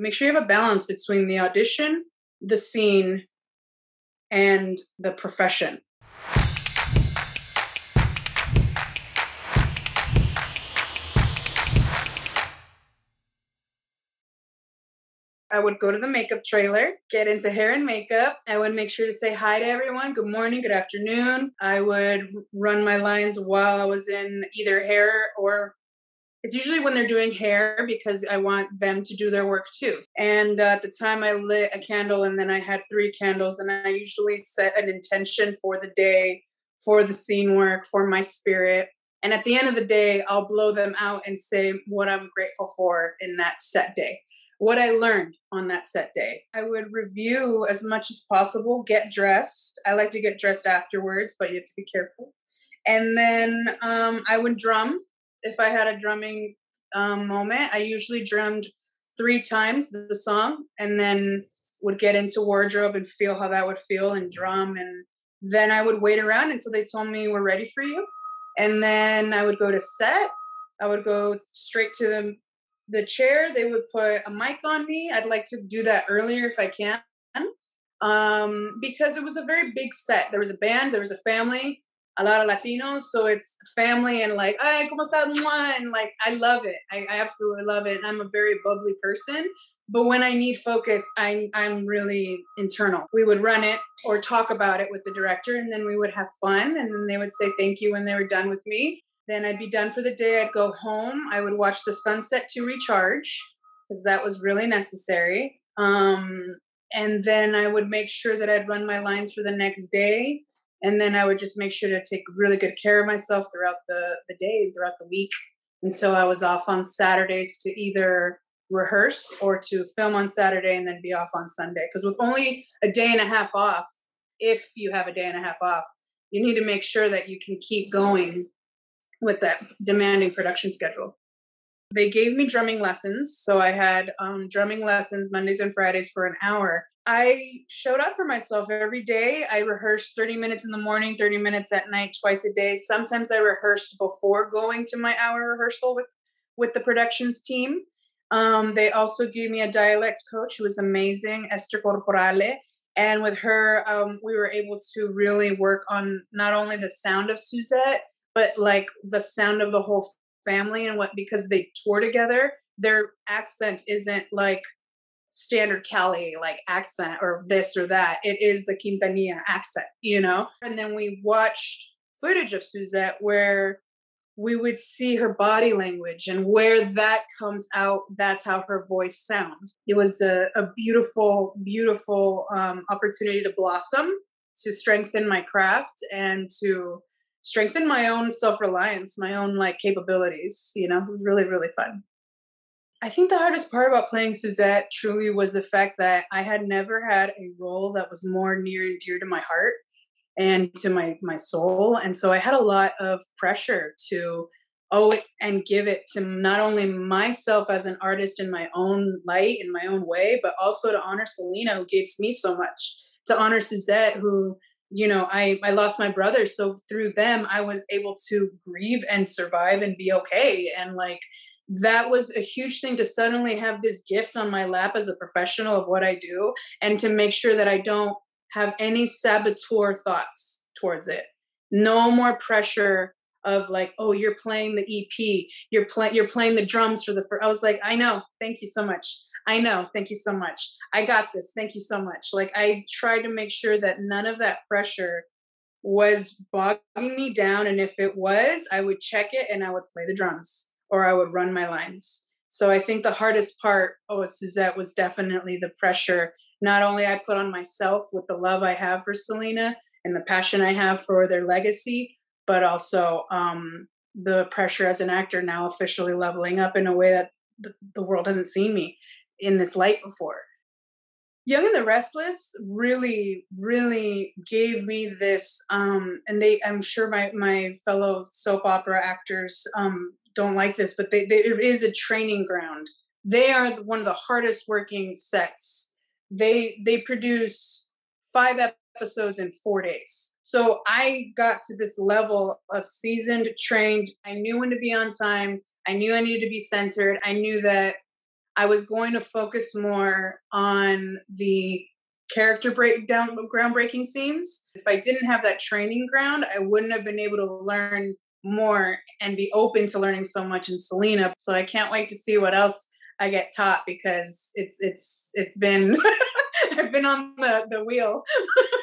Make sure you have a balance between the audition, the scene, and the profession. I would go to the makeup trailer, get into hair and makeup. I would make sure to say hi to everyone. Good morning, good afternoon. I would run my lines while I was in either hair or it's usually when they're doing hair because I want them to do their work too. And uh, at the time, I lit a candle and then I had three candles, and I usually set an intention for the day, for the scene work, for my spirit. And at the end of the day, I'll blow them out and say what I'm grateful for in that set day, what I learned on that set day. I would review as much as possible, get dressed. I like to get dressed afterwards, but you have to be careful. And then um, I would drum if I had a drumming um, moment, I usually drummed three times the song and then would get into wardrobe and feel how that would feel and drum. And then I would wait around until they told me we're ready for you. And then I would go to set. I would go straight to the, the chair. They would put a mic on me. I'd like to do that earlier if I can. Um, because it was a very big set. There was a band, there was a family, a lot of Latinos, so it's family and like, hey, ¿cómo estás? And like, I love it. I, I absolutely love it. I'm a very bubbly person. But when I need focus, I'm I'm really internal. We would run it or talk about it with the director, and then we would have fun. And then they would say thank you when they were done with me. Then I'd be done for the day. I'd go home. I would watch the sunset to recharge because that was really necessary. Um, and then I would make sure that I'd run my lines for the next day and then I would just make sure to take really good care of myself throughout the, the day, throughout the week, until I was off on Saturdays to either rehearse or to film on Saturday and then be off on Sunday. Because with only a day and a half off, if you have a day and a half off, you need to make sure that you can keep going with that demanding production schedule. They gave me drumming lessons. So I had um, drumming lessons Mondays and Fridays for an hour. I showed up for myself every day. I rehearsed 30 minutes in the morning, 30 minutes at night, twice a day. Sometimes I rehearsed before going to my hour rehearsal with, with the productions team. Um, they also gave me a dialect coach who was amazing, Esther Corporale. And with her, um, we were able to really work on not only the sound of Suzette, but like the sound of the whole family and what, because they tour together, their accent isn't like standard Cali like accent or this or that. It is the Quintanilla accent, you know? And then we watched footage of Suzette where we would see her body language and where that comes out, that's how her voice sounds. It was a, a beautiful, beautiful um, opportunity to blossom, to strengthen my craft, and to strengthen my own self reliance, my own like capabilities. You know, it was really, really fun. I think the hardest part about playing Suzette truly was the fact that I had never had a role that was more near and dear to my heart and to my my soul, and so I had a lot of pressure to owe it and give it to not only myself as an artist in my own light in my own way, but also to honor Selena who gave me so much, to honor Suzette who you know I I lost my brother, so through them I was able to grieve and survive and be okay. And like that was a huge thing to suddenly have this gift on my lap as a professional of what I do and to make sure that I don't have any saboteur thoughts towards it. No more pressure of like, oh, you're playing the EP, you're playing you're playing the drums for the first. I was like, I know, thank you so much. I know, thank you so much. I got this, thank you so much. Like I tried to make sure that none of that pressure was bogging me down, and if it was, I would check it and I would play the drums or I would run my lines. So I think the hardest part, oh, Suzette, was definitely the pressure. Not only I put on myself with the love I have for Selena and the passion I have for their legacy, but also um, the pressure as an actor now officially leveling up in a way that the, the world hasn't seen me in this light before. Young and the Restless really, really gave me this, um, and they, I'm sure my my fellow soap opera actors um, don't like this, but they, they, it is a training ground. They are one of the hardest working sets. They they produce five episodes in four days. So I got to this level of seasoned, trained. I knew when to be on time. I knew I needed to be centered. I knew that I was going to focus more on the character breakdown groundbreaking scenes. If I didn't have that training ground, I wouldn't have been able to learn more and be open to learning so much in Selena. So I can't wait to see what else I get taught because it's it's it's been I've been on the, the wheel.